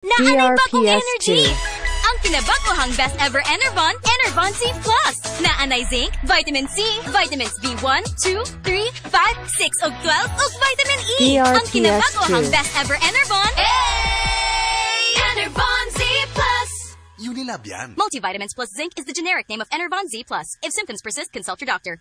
na DRPS2. energy. Ang kinabagohang best ever Enervon, Enervon Z+. Na anay zinc, vitamin C, vitamins B1, 2, 3, 5, 6 ug 12 ug vitamin E. Ang DRPS2. kinabagohang best ever Enervon. Enervon Z+. Unilab yan. Multivitamins plus zinc is the generic name of Enervon Z+. If symptoms persist, consult your doctor.